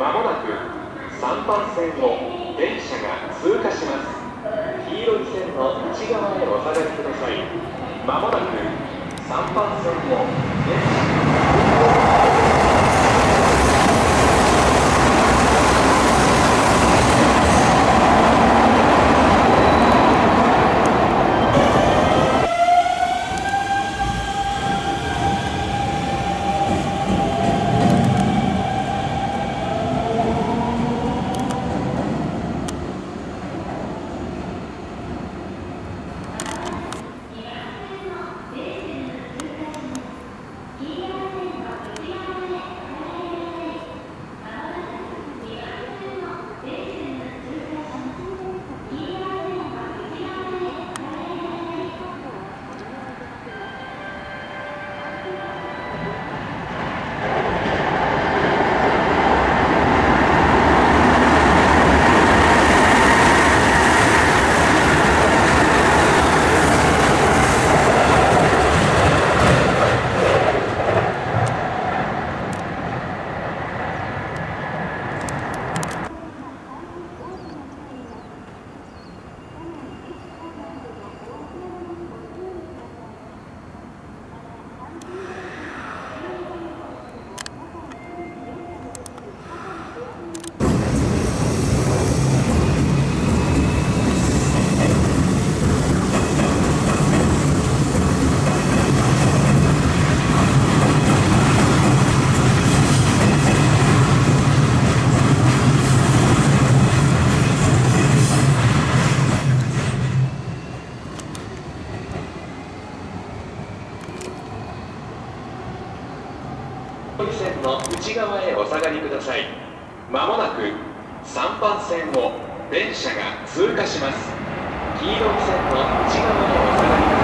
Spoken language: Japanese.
まもなく3番線を電車が通過します。黄色い線の内側へお下がりください。まもなく3番線を電車線の内側へお下がりください。まもなく3番線を電車が通過します。黄色い線の内側へお下がりください。